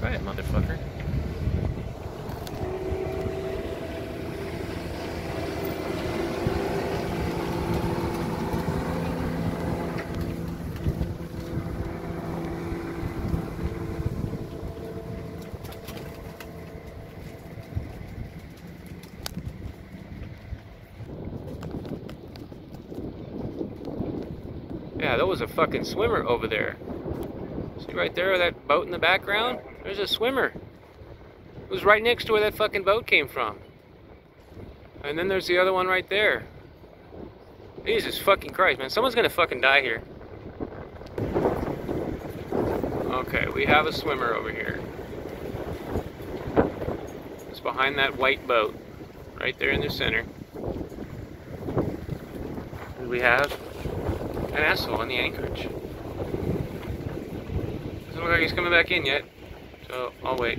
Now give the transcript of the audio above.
Try it, motherfucker. Yeah, that was a fucking swimmer over there. See right there, that boat in the background? There's a swimmer. It was right next to where that fucking boat came from. And then there's the other one right there. Jesus fucking Christ, man. Someone's gonna fucking die here. Okay, we have a swimmer over here. It's behind that white boat. Right there in the center. We have an asshole in the anchorage. Doesn't look like he's coming back in yet. Oh, I'll wait.